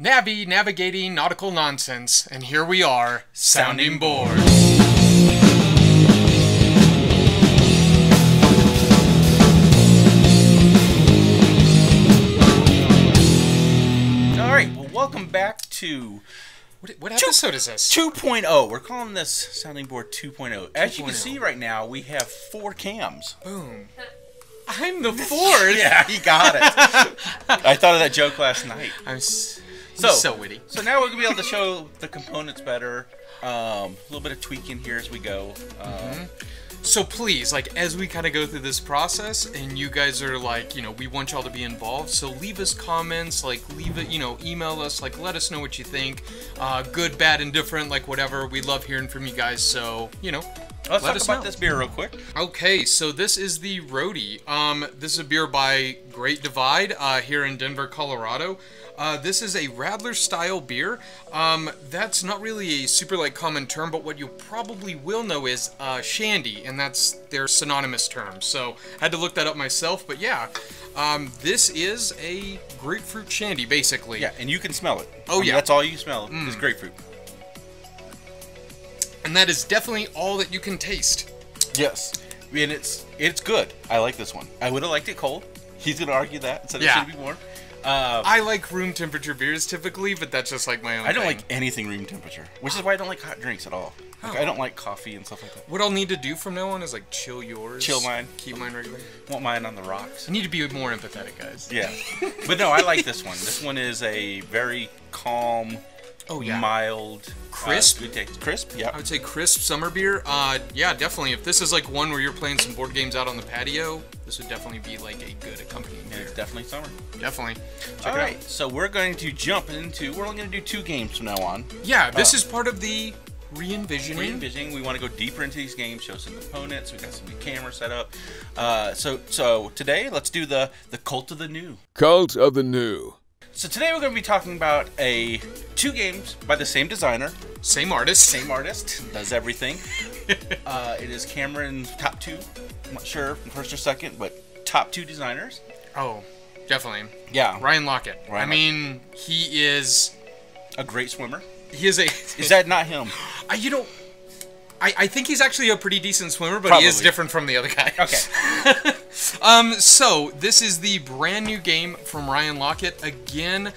Navi navigating nautical nonsense, and here we are, sounding board. All right, well, welcome back to What, what episode is this? 2.0. We're calling this Sounding Board 2.0. As you can 2.0. see right now, we have four cams. Boom. I'm the fourth. Yeah, he got it. I thought of that joke last night. I'm s- So, so witty. So now we're gonna be able to show the components better. Um, a little bit of tweaking here as we go. Um, So please, like, as we kind of go through this process, and you guys are like, you know, we want y'all to be involved. So leave us comments, like, leave it, you know, email us, like, let us know what you think. Uh, good, bad, indifferent, like, whatever. We love hearing from you guys. So, you know, Let's let talk us about know. this beer real quick. Okay, so this is the Roadie. Um, this is a beer by Great Divide uh, here in Denver, Colorado. Uh, this is a Radler style beer. Um, that's not really a super like common term, but what you probably will know is uh, shandy, and that's their synonymous term. So I had to look that up myself, but yeah, um, this is a grapefruit shandy basically. Yeah, and you can smell it. Oh, I mean, yeah. Mm. that's all you smell is grapefruit. and that is definitely all that you can taste. Yes, and it's it's good. I like this one. I would have liked it cold. He's gonna argue that and said Yeah. it should be warm. Uh, I like room temperature beers typically, but that's just like my own. I don't thing. like anything room temperature, which is why I don't like hot drinks at all. Like, Oh. I don't like coffee and stuff like that. What I'll need to do from now on is like chill yours. Chill mine. Keep mine regular. Want mine on the rocks. I need to be more empathetic, guys. Yeah, but no, I like this one. This one is a very calm, Oh yeah. mild, Crisp? uh, good taste. Crisp. Yeah. I would say crisp summer beer. Uh, yeah, definitely. If this is like one where you're playing some board games out on the patio, this would definitely be like a good accompanying And beer. it's definitely summer. Definitely. Check All it right, out. so we're going to jump into. We're only going to do two games from now on. Yeah, this Uh, is part of the re-envisioning. Re-envisioning. We want to go deeper into these games, show some components. We got some new camera set up. Uh, so so today, let's do the the cult of the new. Cult of the New. So today we're going to be talking about a two games by the same designer, Same artist. same artist, does everything. uh, it is Cameron's top two. I'm not sure first or second, but top two designers. Oh, definitely. Yeah, Ryan Laukat. I Ryan mean, he is. a great swimmer. He is a. Is that not him? I, you know, I, I think he's actually a pretty decent swimmer, but he is different from the other guy. Okay. Um, so this is the brand new game from Ryan Laukat. Again,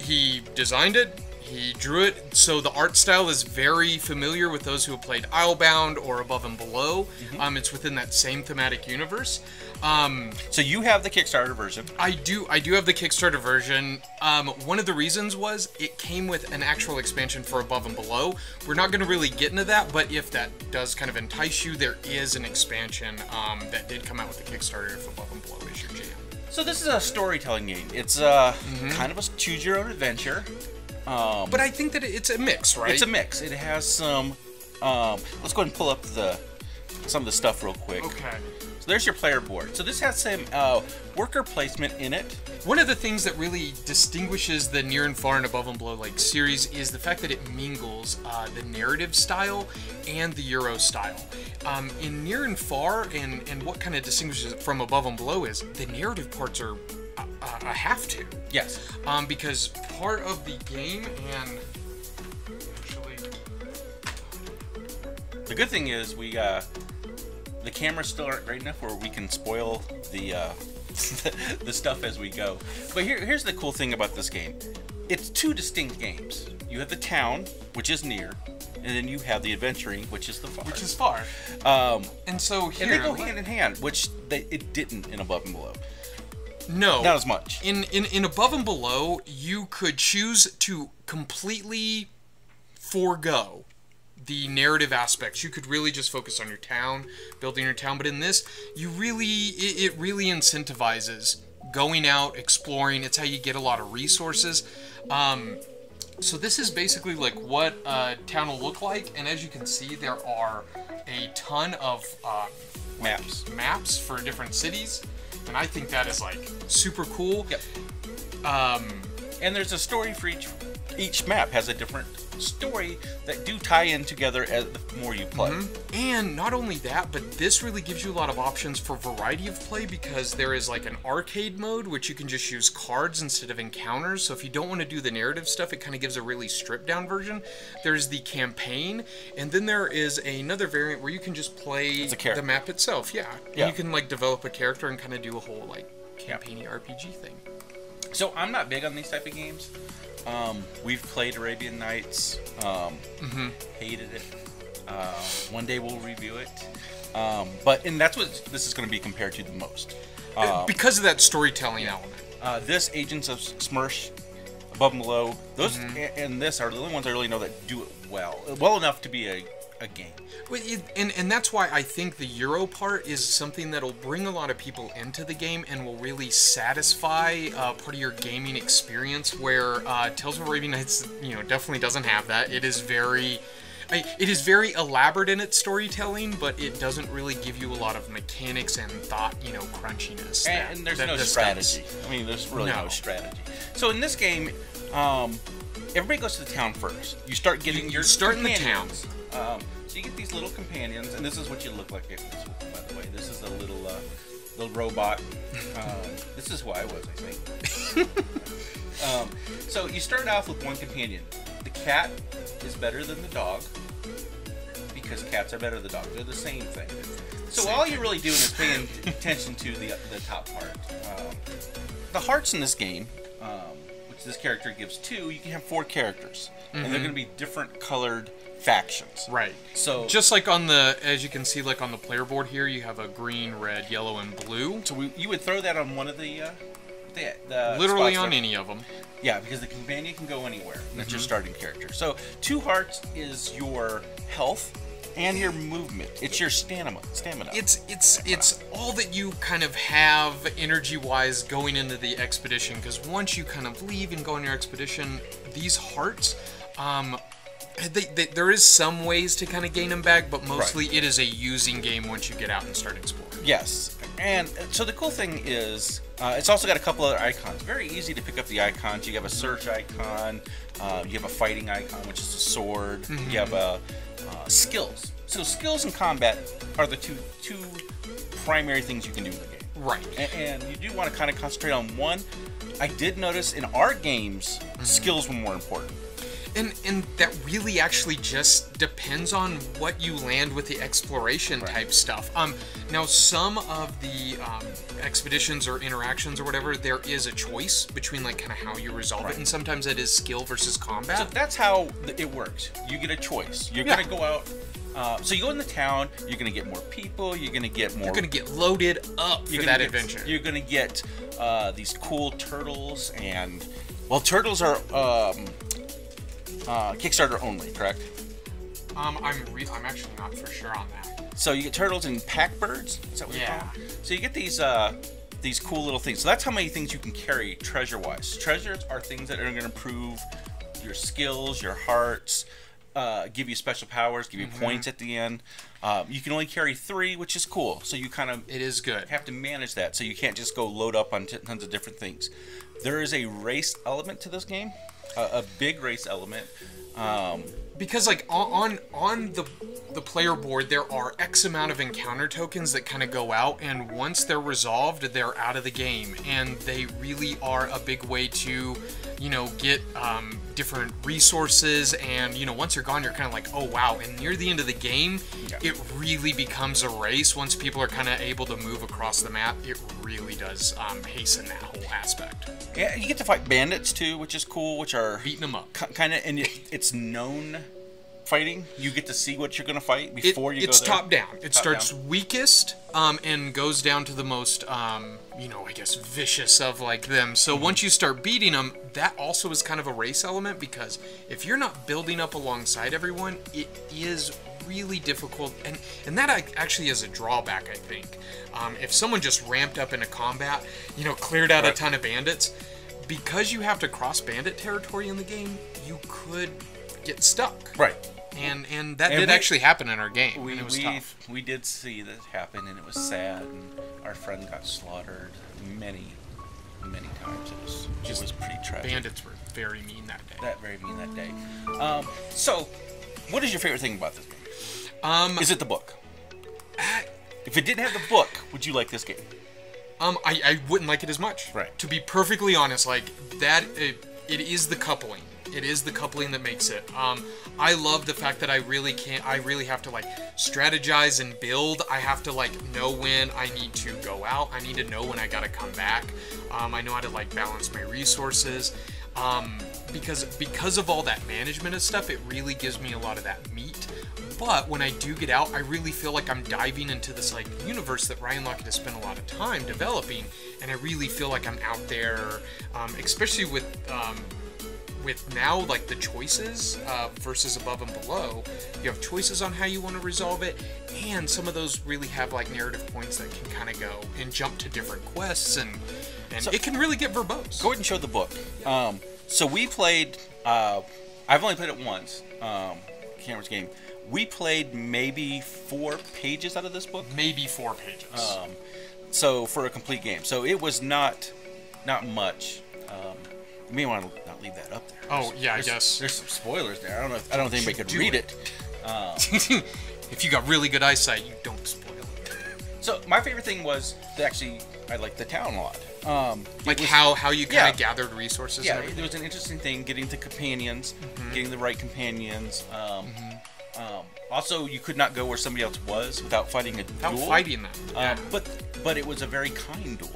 he designed it. He drew it, so the art style is very familiar with those who have played Islebound or Above and Below. Um, it's within that same thematic universe. Um, So you have the Kickstarter version. I do I do have the Kickstarter version. Um, one of the reasons was it came with an actual expansion for Above and Below. We're not going to really get into that, but if that does kind of entice you, there is an expansion um, that did come out with the Kickstarter if Above and Below is your jam. So this is a storytelling game. It's uh, kind of a choose your own adventure. Um, But I think that it's a mix, right? it's a mix. It has some. Um, let's go ahead and pull up the some of the stuff real quick. Okay. So there's your player board. So this has some uh, worker placement in it. One of the things that really distinguishes the Near and Far and Above and Below like series is the fact that it mingles uh, the narrative style and the Euro style. Um, in Near and Far, and and what kind of distinguishes it from Above and Below is the narrative parts are a, a have to, Yes. um, because part of the game and actually The good thing is we uh, the cameras still aren't great enough where we can spoil the uh, the stuff as we go. But here, here's the cool thing about this game. It's two distinct games. You have the town, which is near, and then you have the adventuring, which is the far. which is far, um, and so and here they go hand in hand, which they, it didn't in Above and Below. No. Not as much. in, in in above and below you could choose to completely forego the narrative aspects. You could really just focus on your town building your town. But in this you really it, it really incentivizes going out exploring. It's how you get a lot of resources. Um, so this is basically like what a town will look like. And as you can see there are a ton of uh, Maps. maps for different cities and i think that is like super cool Yep. um, And there's a story for each each map has a different story that do tie in together as the more you play. Mm-hmm. And not only that, but this really gives you a lot of options for variety of play because there is like an arcade mode which you can just use cards instead of encounters. So if you don't want to do the narrative stuff, it kind of gives a really stripped down version. There's the campaign, and then there is another variant where you can just play the map itself. Yeah. And Yeah. you can like develop a character and kind of do a whole like campaigny RPG thing. So I'm not big on these type of games. Um, we've played Arabian Nights. Um, Mm-hmm. Hated it. Uh, one day we'll review it. Um, but and that's what this is going to be compared to the most. Um, because of that storytelling element. uh, this Agents of SMERSH, Above and Below, those Mm-hmm. a- and this are the only ones I really know that do it well, well enough to be a, a game. And and that's why I think the Euro part is something that'll bring a lot of people into the game and will really satisfy uh, part of your gaming experience. Where uh, Tales of Arabian Nights, you know, definitely doesn't have that. It is very, I, it is very elaborate in its storytelling, but it doesn't really give you a lot of mechanics and thought, you know, crunchiness. And, that- and there's that no strategy. I mean, there's really no. No. strategy. So in this game, um, everybody goes to the town first. You start getting You- your you start in the companions. Um, so you get these little companions, and this is what you look like. This, by the way, this is a little uh, little robot. Um, this is who I was, I think. um, so you start off with one companion. The cat is better than the dog because cats are better than dogs. They're the same thing. So Same all thing. you're really doing is paying attention to the the top part. Um, the hearts in this game, um, which this character gives two, you can have four characters, and they're going to be different colored factions. Right. So Just like on the, as you can see, like on the player board here, you have a green, red, yellow, and blue. so we, you would throw that on one of the. Uh, the, the Literally on any of them. Yeah, because the companion can go anywhere. That's Mm-hmm. your starting character. So two hearts is your health and your movement. It's your stamina. Stamina. It's it's it's all that you kind of have energy wise going into the expedition because once you kind of leave and go on your expedition, these hearts, um, they, they, there is some ways to kind of gain them back, but mostly it is a using game once you get out and start exploring. Yes, and uh, so the cool thing is, uh, it's also got a couple other icons. Very easy to pick up the icons. You have a search icon, uh, you have a fighting icon, which is a sword. You have a uh, skills. So skills and combat are the two two primary things you can do in the game. Right. A- and you do want to kind of concentrate on one. I did notice in our games, skills were more important. And and that really actually just depends on what you land with the exploration type stuff. Um, now some of the um, expeditions or interactions or whatever, there is a choice between like kind of how you resolve it, and sometimes it is skill versus combat. So that's how it works. You get a choice. You're Yeah. gonna go out. Uh, so you go in the town. You're gonna get more people. You're gonna get more. You're gonna get loaded up for you're that get- adventure. You're gonna get uh, these cool turtles and well, turtles are um, uh, Kickstarter only, correct? Um, I'm re- I'm actually not for sure on that. So you get turtles and pack birds. Is that what you Yeah. call them? So you get these uh, these cool little things. So that's how many things you can carry treasure wise. Treasures are things that are going to improve your skills, your hearts, uh, give you special powers, give you Mm-hmm. points at the end. Um, you can only carry three, which is cool. So you kind of It is good. have to manage that. So you can't just go load up on tons of different things. There is a race element to this game, a, a big race element. Um, because like on on, the the player board there are x amount of encounter tokens that kind of go out and once they're resolved they're out of the game and they really are a big way to you know get um, different resources and you know once you're gone you're kind of like oh wow and near the end of the game Yeah. it really becomes a race once people are kind of able to move across the map it really does um, hasten that whole aspect yeah, you get to fight bandits too, which is cool. Which are beating them up kind of and it, it's known fighting. You get to see what you're gonna fight It- before you it's top down. It Top starts down. weakest um, and goes down to the most, um, you know, I guess vicious of like them. So Mm-hmm. once you start beating them, that also is kind of a race element because if you're not building up alongside everyone, it is really difficult, and and that actually is a drawback. I think um, if someone just ramped up into combat, you know, cleared out a ton of bandits, because you have to cross bandit territory in the game, you could get stuck. Right. And and that And did we- actually happen in our game. We and it was we, tough. we did see that happen, and it was sad. And our friend got slaughtered many, many times. It was, it was pretty tragic. Bandits were very mean that day. That very mean that day. Um, so, what is your favorite thing about this game? Um, Is it the book? If it didn't have the book, would you like this game? Um, I, I wouldn't like it as much. Right. To be perfectly honest, like that, it, it is the coupling. It is the coupling that makes it. Um, I love the fact that I really can't. I really have to like strategize and build. I have to like know when I need to go out. I need to know when I gotta come back. Um, I know how to like balance my resources. Um, because because of all that management and stuff, it really gives me a lot of that meat. But when I do get out, I really feel like I'm diving into this like universe that Ryan Laukat has spent a lot of time developing, and I really feel like I'm out there, um, especially with um, with now like the choices uh, versus above and below. You have choices on how you want to resolve it, and some of those really have like narrative points that can kind of go and jump to different quests, and and So- it can really get verbose. Go ahead and show the book. Um, so we played. Uh, I've only played it once. Um, Cameron's game. We played maybe four pages out of this book. Maybe four pages. Um, so for a complete game, so it was not not much. Um, you may want to not leave that up there. Oh, yeah, I There's- guess. there's some spoilers there. I don't know. If, I don't think anybody could read it. it. Um, if you got really good eyesight, you don't spoil it. so my favorite thing was that actually I liked the town a lot. Um, Like was- how how you kind yeah. of gathered resources. yeah, there was an interesting thing getting the companions, getting the right companions. Um, um, also, you could not go where somebody else was without fighting a Without duel. fighting them. Um, Yeah. but but it was a very kind duel.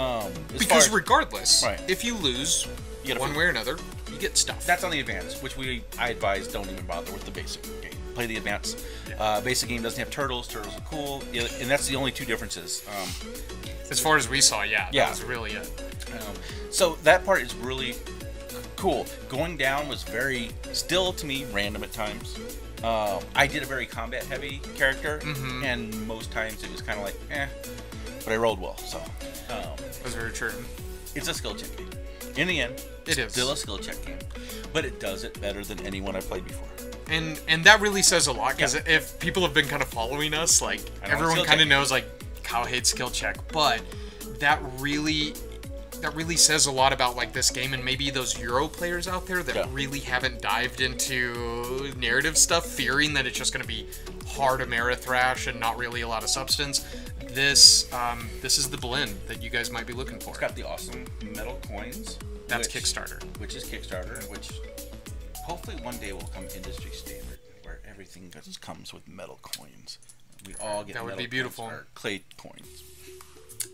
Um, because regardless, Right. if you lose You gotta one way or another, you get stuff. that's on the advance, which we I advise don't even bother with the basic game. Play the advance. Uh, basic game doesn't have turtles. Turtles are cool, and that's the only two differences. Um, as far as we saw, yeah, Yeah. that was really it. Um, so that part is really cool. Going down was very, still to me, random at times. Um, I did a very combat heavy character, Mm-hmm. and most times it was kind of like, eh, but I rolled well. So um, That was very true. it's a skill check game. In the end, It is. still a skill check game, but it does it better than anyone I've played before. And and that really says a lot because Yeah. if people have been kind of following us, like everyone kind of knows like Kyle hates skill check, but that really that really says a lot about like this game and maybe those Euro players out there that Yeah. really haven't dived into narrative stuff, fearing that it's just going to be hard Amerithrash and not really a lot of substance. This um, this is the blend that you guys might be looking for. It's got the awesome metal coins. That's which- Kickstarter. Which is Kickstarter, which hopefully one day will come industry standard, where everything just comes with metal coins. We all get That would metal be beautiful. coins, or clay coins.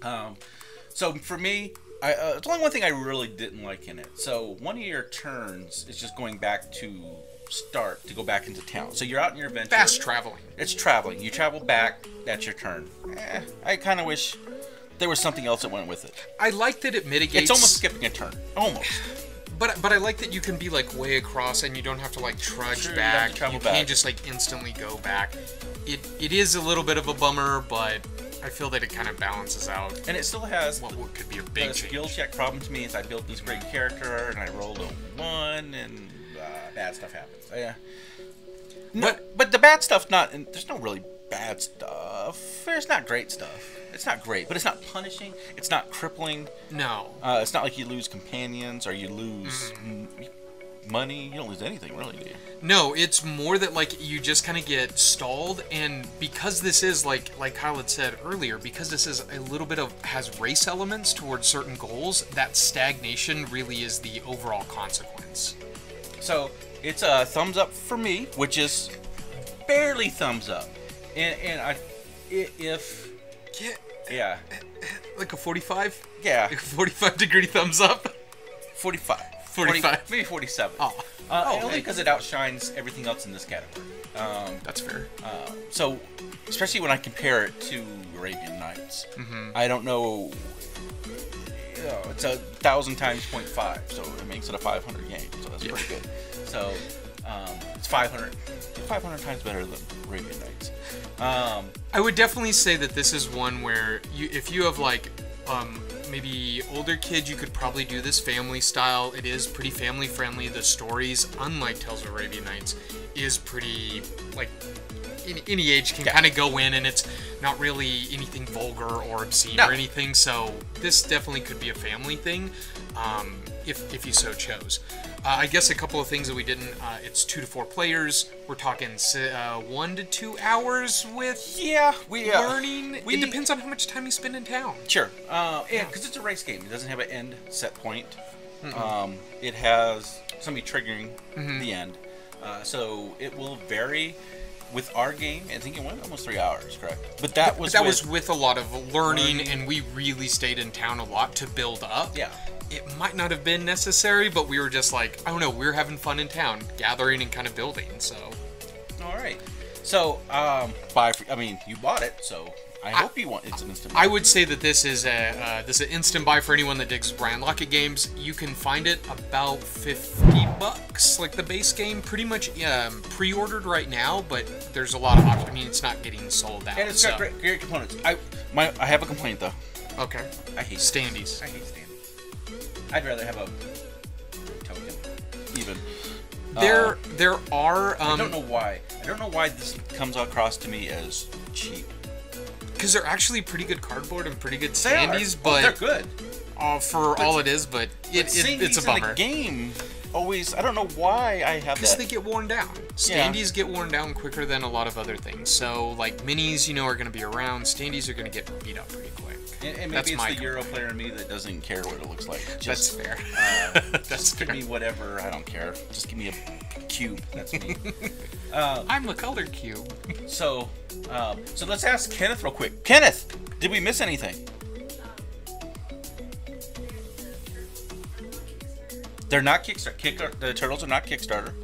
Um, so for me, I, uh, it's only one thing I really didn't like in it. So one of your turns is just going back to start to go back into town. So you're out in your adventure. Fast traveling. It's traveling. You travel back. That's your turn. Eh, I kind of wish there was something else that went with it. I like that it mitigates. It's almost skipping a turn. Almost. But but I like that you can be like way across and you don't have to like trudge Sure, you back. you back. can't just like instantly go back. It it is a little bit of a bummer, but I feel that it kind of balances out And it still has what, what could be a big skill check problem to me is I built this great character and I rolled a one and bad stuff happens. Yeah. No, But- but the bad stuff not and there's no really bad stuff. There's not great stuff. It's not great, but it's not punishing. It's not crippling. No. Uh, it's not like you lose companions or you lose Mm-hmm. m- money. You don't lose anything really, do you? No, it's more that like you just kind of get stalled, and because this is like like Kyle had said earlier, because this is a little bit of has race elements towards certain goals, that stagnation really is the overall consequence. So it's a thumbs up for me, which is barely thumbs up. And, and I, if Yeah, yeah, like a forty-five, yeah, like a forty-five degree thumbs up. 45. 45. maybe 47. Oh. Uh, Oh, only because it outshines everything else in this category. Um, That's fair. uh, so, especially when I compare it to Arabian Nights, Mm-hmm. I don't know. Know, it's a thousand times 0.5, so it makes it a 500 game. So that's Yeah. pretty good. So um, it's 500, 500 times better than Arabian Nights. Um, I would definitely say that this is one where you, if you have like, um, maybe older kids, you could probably do this family style. It is pretty family friendly. The stories, unlike Tales of Arabian Nights, is pretty like any, any age can Yeah. kind of go in, and it's not really anything vulgar or obscene No. or anything. So this definitely could be a family thing, um, if if you so chose. Uh, I guess a couple of things that we didn't. Uh, it's two to four players. We're talking uh, one to two hours with Yeah, we learning. we- it depends on how much time you spend in town. Sure. Uh, yeah, because it's a race game. It doesn't have an end set point. Um, it has somebody triggering Mm-hmm. the end. Uh, so it will vary. With our game, I think it went almost three hours, correct? But that was that with, was with a lot of learning, learning. and we really stayed in town a lot to build up. yeah. It might not have been necessary, but we were just like, I don't know, we were having fun in town, gathering and kind of building. So All right. So, um, buy. For, I mean, you bought it, so I, hope you want. It's an instant. Buy. I would say that this is a uh, this is an instant buy for anyone that digs Brian Laukat games. You can find it about fifty bucks, like the base game, pretty much um, pre-ordered right now. But there's a lot of options. I mean, it's not getting sold out. and it's got great, great components. I my I have a complaint though. Okay, I hate standees. I hate standing. I'd rather have a token, even. There Uh, there are I um don't know why. I don't know why this comes across to me as cheap. because they're actually pretty good cardboard and pretty good They are. standees, Oh, but they're good. uh, for all it is, but it, But it it's a these in bummer. game always. I don't know why I have Because that. they get worn down. Yeah. Standees get worn down quicker than a lot of other things. So, like minis, you know, are going to be around. Standees are going to get beat up pretty quick. and, and That's maybe my it's the Euro player in me that doesn't care what it looks like. That's Just, fair. uh, That's just give fair. me whatever. I don't care. Just give me a cube. That's me. I'm the color cube. so, um, so let's ask Kenneth real quick. Kenneth, did we miss anything? They're not Kickstarter. Kick, the turtles are not Kickstarter.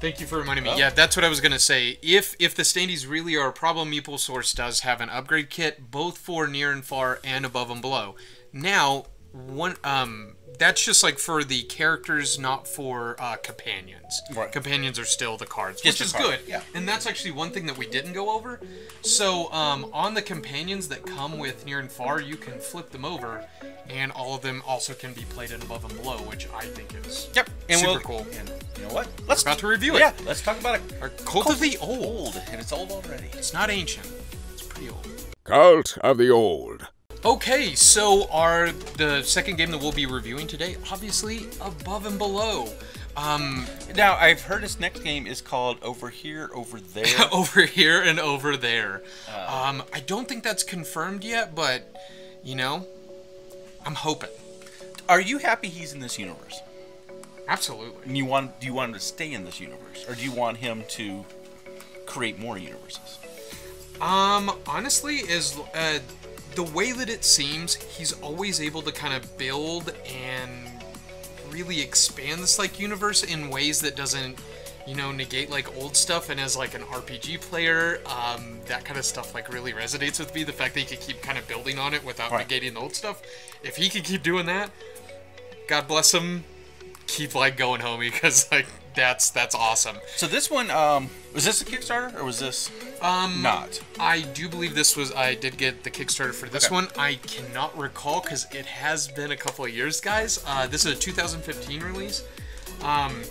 Thank you for reminding me. Oh. Yeah, that's what I was gonna say. If if the standees really are a problem, Meeple Source does have an upgrade kit, both for near and far and above and below. Now, one um, that's just like for the characters, not for uh, companions. Right. Companions are still the cards, Just which is card, good. yeah. And that's actually one thing that we didn't go over. So um, on the companions that come with near and far, you can flip them over, and all of them also can be played in above and below, which I think is Yep. And super we'll, cool. And you know what? Let's about to review it. Yeah. Let's talk about it. Our Cult of the Old. Old, and it's old already. It's not ancient. It's pretty old. Cult of the Old. Okay, so our the second game that we'll be reviewing today, obviously above and below. Um, Now I've heard this next game is called Over Here, Over There. over here and over there. Um, I don't think that's confirmed yet, but you know, I'm hoping. Are you happy he's in this universe? Absolutely. And you want? Do you want him to stay in this universe, or do you want him to create more universes? Um, honestly, is uh, the way that it seems, he's always able to kind of build and really expand this like universe in ways that doesn't, you know, negate like old stuff. And as like an RPG player, um, that kind of stuff like really resonates with me. The fact that he could keep kind of building on it without Right. negating the old stuff. If he could keep doing that, God bless him. Keep like going, homie, because like that's that's awesome. So this one, um, was this a Kickstarter or was this Um, not? I do believe this was. I did get the Kickstarter for this Okay. one. I cannot recall because it has been a couple of years, guys. Uh, this is a 2015 release. Um,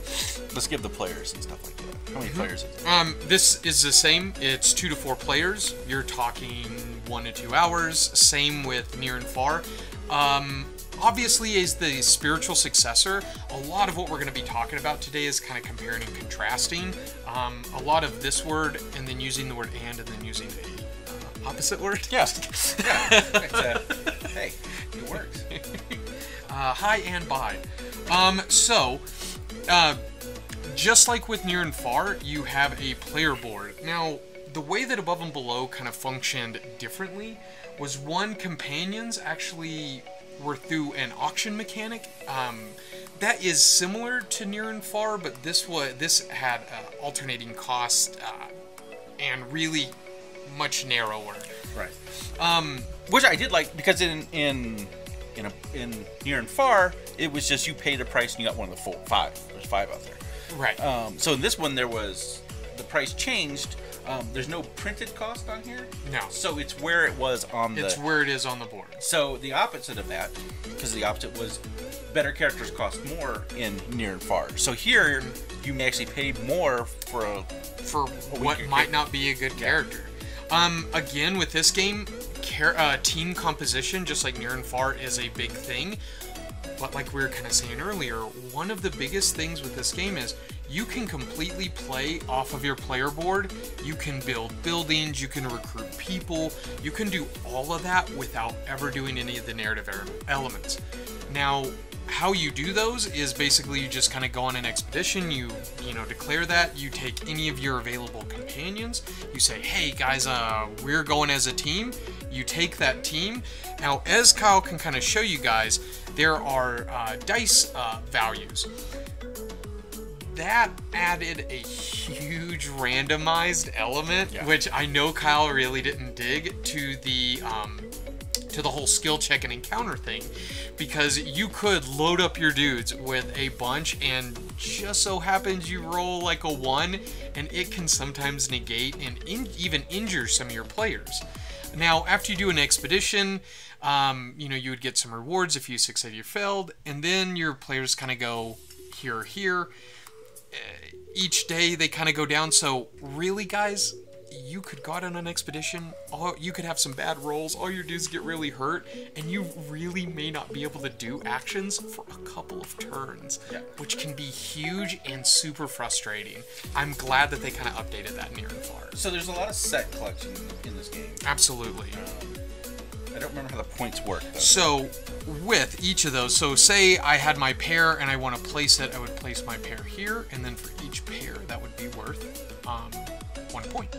Let's give the players and stuff like that. How many players is it? um, this is the same. It's two to four players. You're talking one to two hours. Same with near and far. Um, obviously, is the spiritual successor, a lot of what we're going to be talking about today is kind of comparing and contrasting. Um, a lot of this word, and then using the word and, and then using the uh, opposite word. Yeah. yeah. Uh, hey, it works. Uh, hi and bye. Um, so, uh, just like with near and far, you have a player board. Now, the way that above and below kind of functioned differently was one companions actually were through an auction mechanic. Um, that is similar to near and far, but this was this had uh, alternating cost uh, and really much narrower. Right. Um, Which I did like because in in in a, in near and far, it was just you paid a price and you got one of the four, five. There's five out there. right. Um, so in this one, there was the price changed, um, there's no printed cost on here. No. So it's where it was on the. It's where it is on the board. So the opposite of that, because the opposite was better characters cost more in near and far. So here you may actually pay more for a for what might character. not be a good character. Um, again, with this game, uh, team composition, just like near and far, is a big thing. But like we were kind of saying earlier, one of the biggest things with this game is you can completely play off of your player board. You can build buildings, you can recruit people, you can do all of that without ever doing any of the narrative er- elements. Now, how you do those is basically you just kind of go on an expedition you you know declare that you take any of your available companions you say hey guys uh we're going as a team you take that team now as kyle can kind of show you guys there are uh, dice uh, values. That added a huge randomized element Yeah. which i know kyle really didn't dig to the um, to the whole skill check and encounter thing. Because you could load up your dudes with a bunch and just so happens you roll like a one and it can sometimes negate and in, even injure some of your players. Now after you do an expedition um, you know you would get some rewards if you succeeded or failed and then your players kind of go here here each day they kind of go down. So really, guys, you could go out on an expedition. All you could have some bad rolls. All your dudes get really hurt, and you really may not be able to do actions for a couple of turns, Yeah. which can be huge and super frustrating. I'm glad that they kind of updated that near and far. So there's a lot of set collection in this game. Absolutely. I don't remember how the points work though. So, with each of those, so say I had my pair and I want to place it, I would place my pair here, and then for each pair, that would be worth um, one point.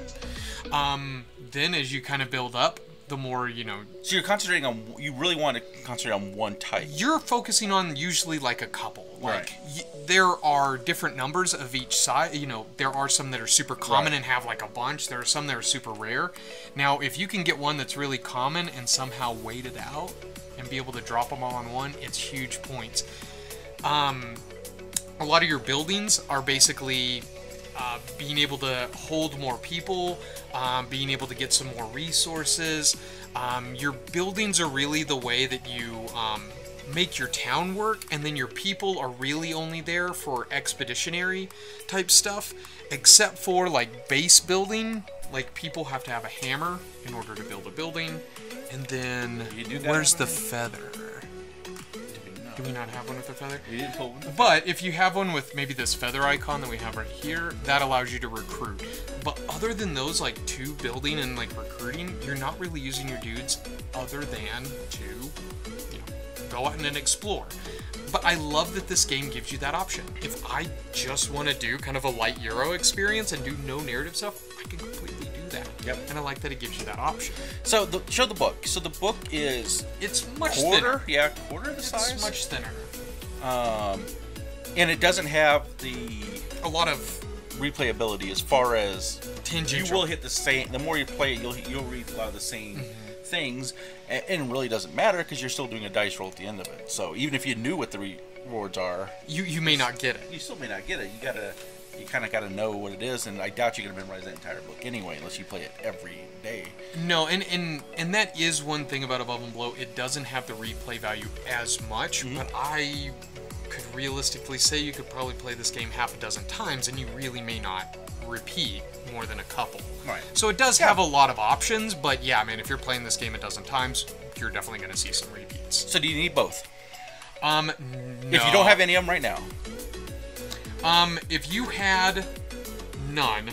Um, then, as you kind of build up, the more you know, So you're concentrating on you really want to concentrate on one type. you're focusing on usually like a couple. Like Right. y- there are different numbers of each side. You know, there are some that are super common Right. and have like a bunch. There are some that are super rare. Now, if you can get one that's really common and somehow wait it out and be able to drop them all on one, it's huge points. Um, a lot of your buildings are basically uh, being able to hold more people, um, being able to get some more resources. Um, your buildings are really the way that you um, make your town work, and then your people are really only there for expeditionary type stuff, except for like base building. Like people have to have a hammer in order to build a building, and then You do that where's the feather? Do we not have one with a feather? You didn't pull one. But if you have one with maybe this feather icon that we have right here, that allows you to recruit. But other than those like two building and like recruiting, you're not really using your dudes other than to go out and explore. But I love that this game gives you that option. If I just want to do kind of a light Euro experience and do no narrative stuff, I can completely do that. Yep. And I like that it gives you that option. So the, show the book. So the book is It's much quarter, thinner. yeah, quarter the size. It's much thinner. um, and it doesn't have the A lot of replayability as far as tangential. you will hit the same. The more you play it, you'll you'll read a lot of the same Mm-hmm. Things, and, and really doesn't matter because you're still doing a dice roll at the end of it. So even if you knew what the rewards are, you you may not get it. you still may not get it. You gotta, you kind of gotta know what it is, and I doubt you're gonna memorize that entire book anyway, unless you play it every day. No, and, and and that is one thing about Above and Below. It doesn't have the replay value as much, Mm-hmm. but I could realistically say you could probably play this game half a dozen times, and you really may not repeat more than a couple. Right. So it does Yeah. have a lot of options, but yeah, I mean, if you're playing this game a dozen times, you're definitely going to see some repeats. So do you need both? Um, If you don't have any of them right now, Um, if you had none,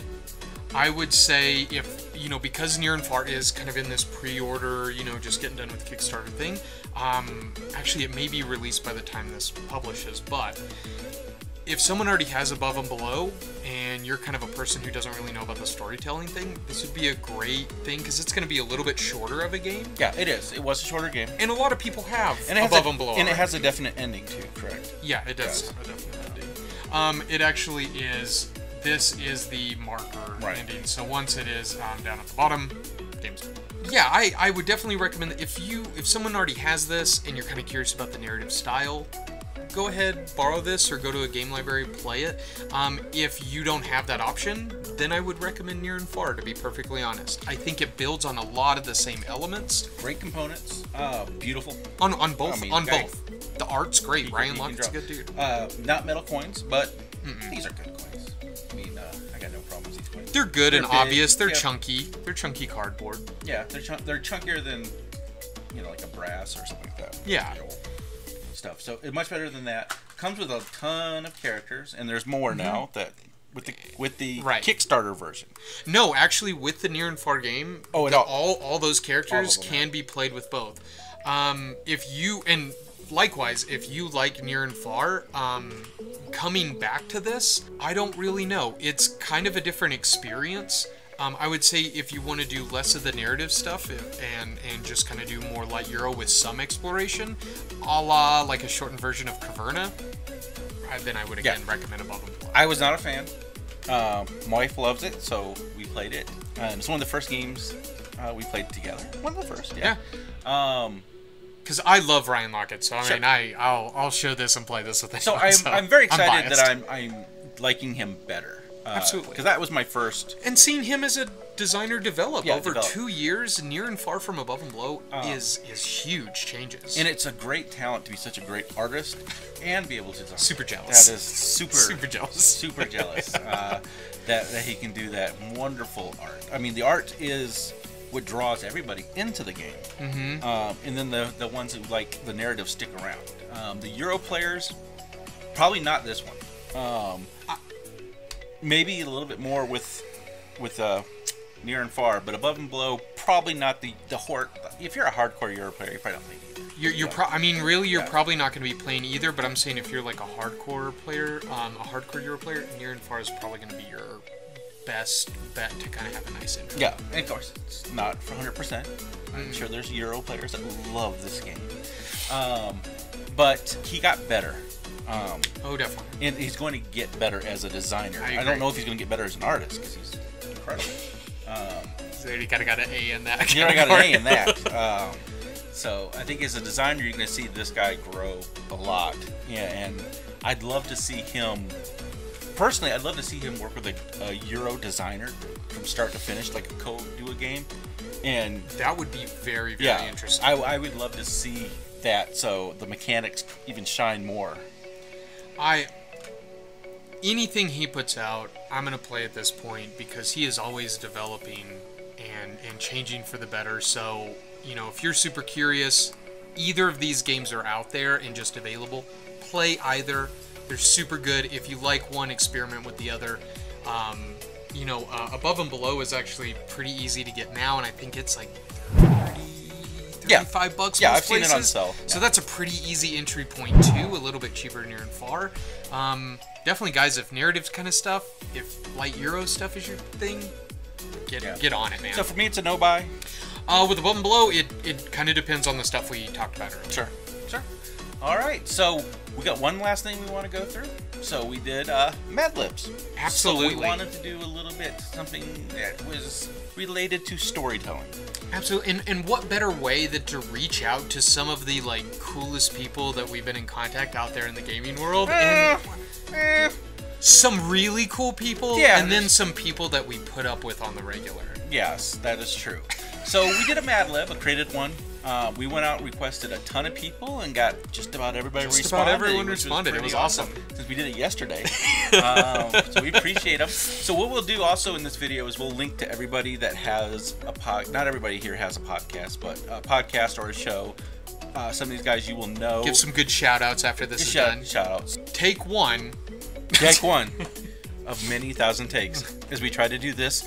I would say if you know because Near and Far is kind of in this pre-order, you know, just getting done with Kickstarter thing. Um, actually, it may be released by the time this publishes, but if someone already has Above and Below, and you're kind of a person who doesn't really know about the storytelling thing, this would be a great thing because it's going to be a little bit shorter of a game, yeah, it is. It was a shorter game, and a lot of people have and it has Above a, and Below. and it has a definite ending too. Correct. Yeah, it does. have a definite ending. Um, it actually is. This is the marker Right. ending. So once it is um, down at the bottom, game's. Yeah, I, I would definitely recommend that if you if someone already has this and you're kind of curious about the narrative style, go ahead, borrow this, or go to a game library, play it. Um, if you don't have that option, then I would recommend Near and Far, to be perfectly honest. I think it builds on a lot of the same elements. Great components. Uh, beautiful. On, on both. I mean, on guy- both. The art's great. He- Ryan Laukat's a good dude. Uh, not metal coins, but these are good coins. I mean, uh, I got no problem with these coins. They're good and They're big, obvious. They're yeah. chunky. They're chunky cardboard. Yeah, they're chunk- they're chunkier than you know, like a brass or something like that. Yeah. Stuff. So it's much better than that. Comes with a ton of characters, and there's more now that with the with the Mm-hmm. Right. Kickstarter version. No, actually, with the near and far game, Oh, the- all- all all those characters them, can be played with both. Um, if you and likewise, if you like near and far, um, coming back to this, I don't really know. It's kind of a different experience. Um, I would say if you want to do less of the narrative stuff and and just kind of do more light Euro with some exploration, a la like a shortened version of Caverna, I- then I would again Yeah. recommend Above and Below. I was not a fan. Um, my wife loves it, so we played it. And it's one of the first games uh, we played together. One of the first. Yeah. Um, Because I love Ryan Laukat, so I Sure. mean, I I'll I'll show this and play this with him. so I'm, I'm very excited biased. that I'm I'm liking him better. Uh, Absolutely. Because that was my first. and seeing him as a designer develop Yeah, over develop. two years, near and far from above and below, Uh, is is huge changes. And it's a great talent to be such a great artist and be able to design. Super jealous. That is super Super jealous. super jealous uh, that, that he can do that wonderful art. I mean, the art is what draws everybody into the game, mm-hmm. um, and then the the ones who like the narrative stick around. Um, the Euro players, probably not this one. Um, maybe a little bit more with with uh, near and far, but above and below, probably not the the hor- If you're a hardcore Euro player, you probably don't need either. You're, you're pro- I mean, really, you're Yeah. probably not going to be playing either. But I'm saying if you're like a hardcore player, um, a hardcore Euro player, near and far is probably going to be your best bet to kind of have a nice intro. Yeah, and of course, it's not for 100%. I'm sure there's Euro players that love this game. Um, but he got better. Um, Oh, definitely. and he's going to get better as a designer. I I, don't know if he's going to get better as an artist because he's incredible. So you kind of got an A in that. You I got an A in that. Um, so I think as a designer, you're going to see this guy grow a lot. Yeah, and I'd love to see him. Personally, I'd love to see him work with a, a Euro designer from start to finish, like a code do a game, and that would be very, very yeah, interesting. I, I would love to see that so the mechanics even shine more. I anything he puts out, I'm gonna play at this point because he is always developing and and changing for the better. So you know, if you're super curious, either of these games are out there and just available. Play either. They're super good. If you like one, experiment with the other. Um, you know, uh, above and below is actually pretty easy to get now, and I think it's like 30, Yeah. 35 bucks. Yeah, I've seen it on places. sale. So that's a pretty easy entry point too. A little bit cheaper near and far. Um, definitely, guys. If narratives kind of stuff, if light Euro stuff is your thing, get Yeah. get on it, man. So for me, it's a no buy. uh, with the button below, it it kind of depends on the stuff we talked about earlier. Sure. All right, so we got one last thing we want to go through. So we did uh, Mad Libs. So Absolutely. we wanted to do a little bit something that was related to storytelling. Absolutely. And, and what better way than to reach out to some of the like coolest people that we've been in contact out there in the gaming world and Eh, some really cool people Yeah, and then some people that we put up with on the regular. yes, that is true. So we did a Mad Lib, a created one. Uh, we went out, requested a ton of people, and got just about everybody Just responded. about everyone responded. It was awesome. Since we did it yesterday, um, so we appreciate them. So what we'll do also in this video is we'll link to everybody that has a pod. Not everybody here has a podcast, but a podcast or a show. Uh, some of these guys you will know. Give some good shout outs after this is done. shout outs. Take one. Take one of many thousand takes as we try to do this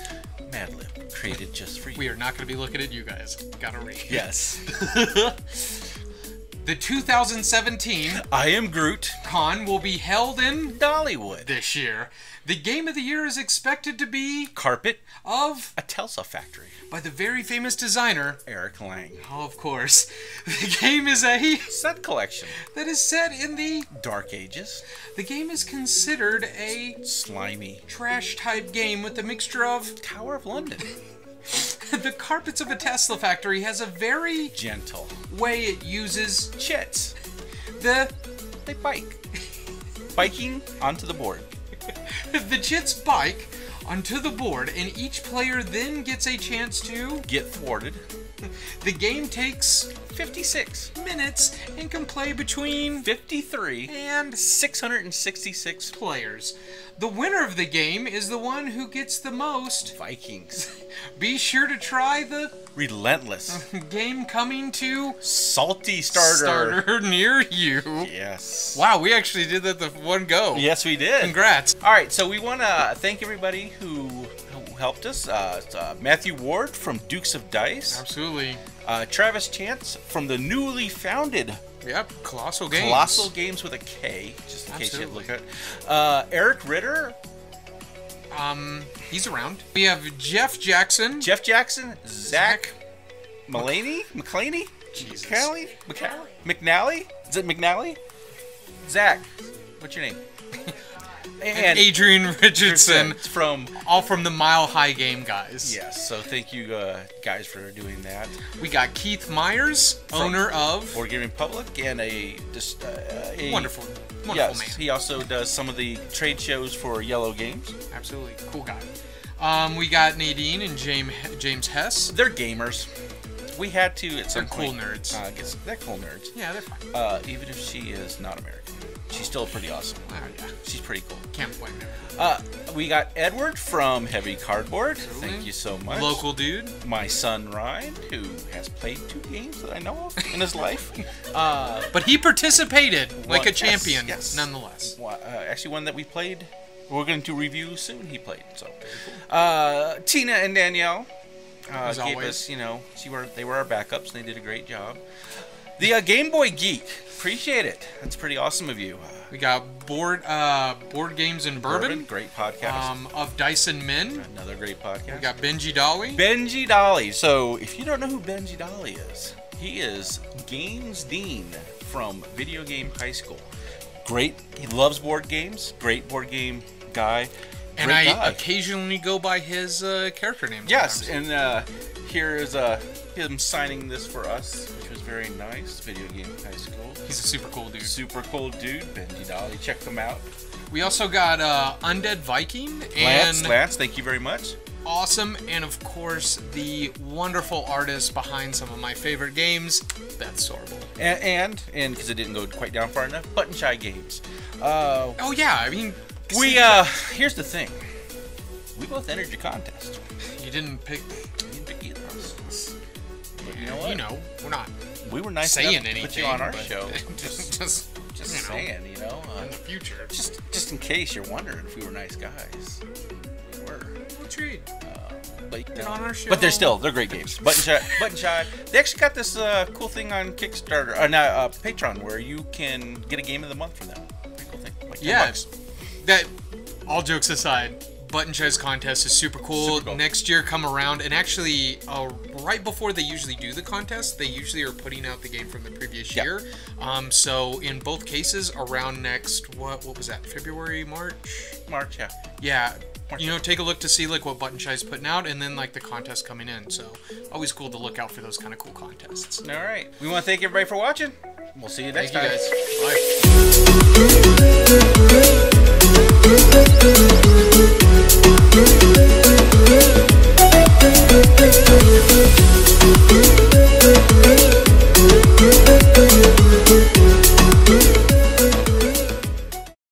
Mad Lib created just for you. We are not going to be looking at you guys. Gotta read. Yes. The 2017 I am Groot. con will be held in Dollywood. this year. The game of the year is expected to be Carpet. of A Tesla factory. by the very famous designer. Eric Lang. Oh, of course. The game is a Set collection. that is set in the Dark Ages. the game is considered a Slimy. trash type game with a mixture of Tower of London. the carpets of a Tesla factory has a very Gentle. way it uses Chits. the they bike. Biking onto the board. the chits bike onto the board, and each player then gets a chance to. Get thwarted. The game takes 56. minutes and can play between 53. and 666 players. The winner of the game is the one who gets the most. Vikings. Be sure to try the Relentless. game coming to Salty starter. starter near you. Yes. Wow, we actually did that the one go. Yes, we did. Congrats. All right, so we want to thank everybody who, who helped us. Uh, uh, Matthew Ward from Dukes of Dice, Absolutely. uh, Travis Chance from the newly founded Yep. Kolossal Games. Kolossal Games with a K, just in case you had to Absolutely. look at. it. Uh, Eric Ritter, Um, he's around. We have Jeff Jackson. Jeff Jackson, Zach Mulaney, McClaney, Jesus. McCallie, McCallie, McNally. Is it McNally? Zach, what's your name? And Adrian Richardson, from all from the Mile High Game guys. Yes, so thank you uh, guys for doing that. We got Keith Myers, owner of Board Game Public, and a just uh, a wonderful, wonderful Yes, man. he also does some of the trade shows for Yellow Games. Absolutely cool guy. Um, we got Nadine and James James Hess. They're gamers. We had to at some They're cool point, nerds. Uh, they're cool nerds. Yeah, they're fine. Uh, even if she is not American, she's still pretty awesome. Oh, yeah. She's pretty cool. Can't blame them. Uh, we got Edward from Heavy Cardboard. Absolutely. Thank you so much. Local dude. My son Ryan, who has played two games that I know of in his life. Uh, But he participated like a champion, yes, yes. nonetheless. Well, uh, actually one that we played. We're going to review soon. He played so. Uh, Tina and Danielle uh, gave always. us, you know, she were they were our backups and they did a great job. The uh, Game Boy Geek, appreciate it. That's pretty awesome of you. We got board uh, board games and bourbon, great podcast. um, of Dice and Men. Another great podcast. We got Benji Dolly. Benji Dolly. So, if you don't know who Benji Dolly is, he is Games Dean from Video Game High School. Great. He loves board games. Great board game guy. and I guy. occasionally go by his uh, character name. Yes, sometimes. and uh, here is uh, him signing this for us, very nice. Video Game High School. he's a super cool dude. Super cool dude, Benji Dolly. Check them out. We also got uh, Undead Viking and Lance, thank you very much. awesome, and of course the wonderful artist behind some of my favorite games, Beth Sobel. And and because it didn't go quite down far enough, Button Shy Games. Uh, Oh yeah, I mean, we uh, here's the thing. We both entered your contest. you didn't pick. We didn't pick either of us. But you know what? You know, we're not we were nice saying enough to anything. put you on our show. just, just, Just you know, saying, you know. Uh, in the future. just just in case you're wondering if we were nice guys. We were. treat. But, Been on our show. but they're still they're great games. Button Shy, Button Shy. They actually got this uh, cool thing on Kickstarter, uh, not uh, Patreon, where you can get a game of the month from them. Pretty cool thing. Like Yeah, bucks. that. All jokes aside, Button Shy's contest is super cool. Super cool. Next year, come around and actually, uh, right before they usually do the contest. They usually are putting out the game from the previous yep. year. Um, so in both cases, around next what what was that? February, March? March, yeah. Yeah. You know, take a look to see like what Button Shy's putting out, and then like the contest coming in. So always cool to look out for those kind of cool contests. All right, we want to thank everybody for watching. We'll see you next thank time. You guys. Bye. Thank you.